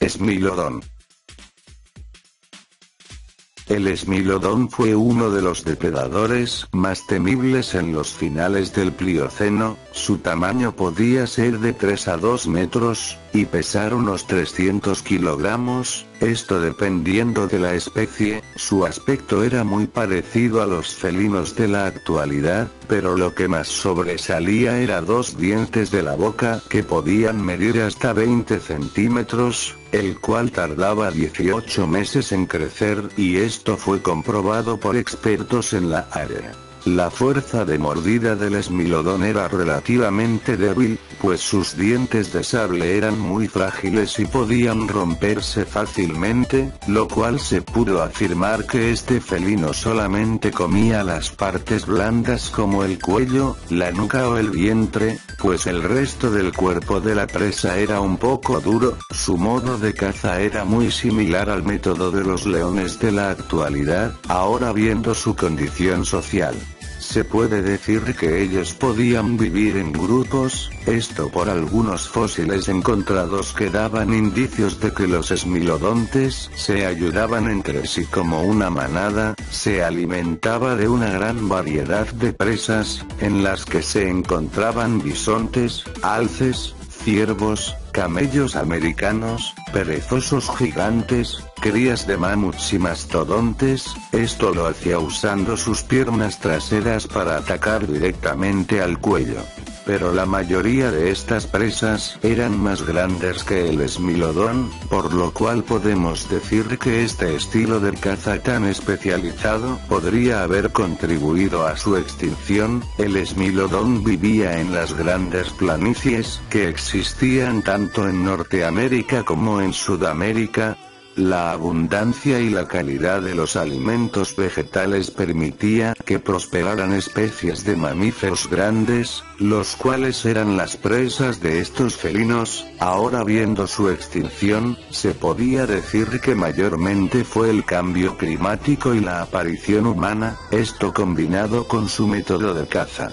Esmilodón. El esmilodón fue uno de los depredadores más temibles en los finales del Plioceno, su tamaño podía ser de 3 a 2 metros, y pesar unos 300 kilogramos, esto dependiendo de la especie, su aspecto era muy parecido a los felinos de la actualidad, pero lo que más sobresalía era dos dientes de la boca que podían medir hasta 20 centímetros, el cual tardaba 18 meses en crecer y esto fue comprobado por expertos en la área. La fuerza de mordida del esmilodón era relativamente débil, pues sus dientes de sable eran muy frágiles y podían romperse fácilmente, lo cual se pudo afirmar que este felino solamente comía las partes blandas como el cuello, la nuca o el vientre, pues el resto del cuerpo de la presa era un poco duro, su modo de caza era muy similar al método de los leones de la actualidad, ahora viendo su condición social. Se puede decir que ellos podían vivir en grupos, esto por algunos fósiles encontrados que daban indicios de que los esmilodontes se ayudaban entre sí como una manada, se alimentaba de una gran variedad de presas, en las que se encontraban bisontes, alces, ciervos, camellos americanos, perezosos gigantes, crías de mamuts y mastodontes, esto lo hacía usando sus piernas traseras para atacar directamente al cuello. Pero la mayoría de estas presas eran más grandes que el esmilodón, por lo cual podemos decir que este estilo de caza tan especializado podría haber contribuido a su extinción, el esmilodón vivía en las grandes planicies que existían tanto en Norteamérica como en Sudamérica, la abundancia y la calidad de los alimentos vegetales permitía que prosperaran especies de mamíferos grandes, los cuales eran las presas de estos felinos, ahora viendo su extinción, se podía decir que mayormente fue el cambio climático y la aparición humana, esto combinado con su método de caza.